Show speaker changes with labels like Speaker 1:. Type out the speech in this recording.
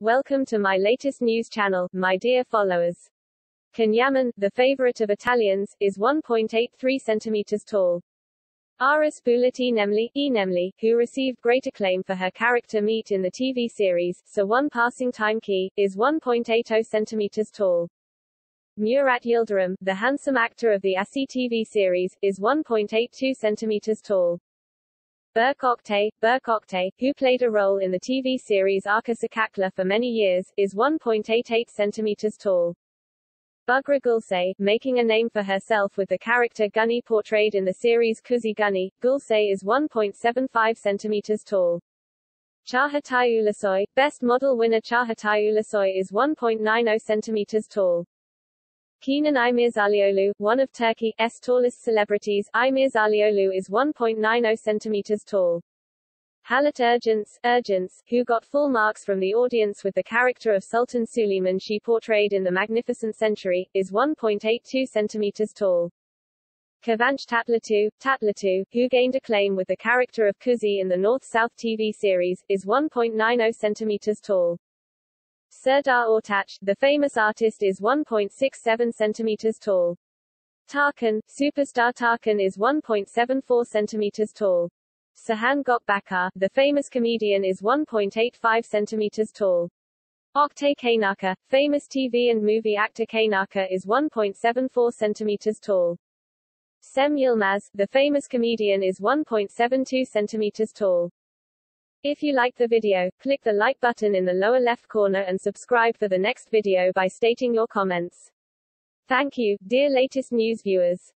Speaker 1: Welcome to my latest news channel, my dear followers. Can Yaman, the favorite of Italians, is 1.83 centimeters tall. Aras Bulut İynemli, Nemli, who received great acclaim for her character Meat in the TV series, So One Passing Time Key, is 1.80 centimeters tall. Murat Yildirim, the handsome actor of the Asi TV series, is 1.82 centimeters tall. Berk Oktay, Berk Oktay, who played a role in the TV series Arka Sokaklar for many years, is 1.88 centimeters tall. Buğra Gülsoy, making a name for herself with the character Güney portrayed in the series Kuzey Güney, Gülsoy is 1.75 centimeters tall. Çağatay Ulusoy, Best Model winner Çağatay Ulusoy is 1.90 centimeters tall. Kenan İmirzalıoğlu, one of Turkey's tallest celebrities, İmirzalıoğlu is 1.90 centimeters tall. Halit Ergenç, Ergenç, who got full marks from the audience with the character of Sultan Suleiman she portrayed in The Magnificent Century, is 1.82 centimeters tall. Kıvanç Tatlıtuğ, Tatlıtuğ, who gained acclaim with the character of Kuzey in the North-South TV series, is 1.90 centimeters tall. Serdar Ortaç, the famous artist is 1.67 centimeters tall. Tarkan, superstar Tarkan is 1.74 centimeters tall. Şahan Gökbakar, the famous comedian is 1.85 centimeters tall. Oktay Kaynarca, famous TV and movie actor Kaynarca is 1.74 centimeters tall. Cem Yılmaz, the famous comedian is 1.72 centimeters tall. If you liked the video, click the like button in the lower left corner and subscribe for the next video by stating your comments. Thank you, dear latest news viewers.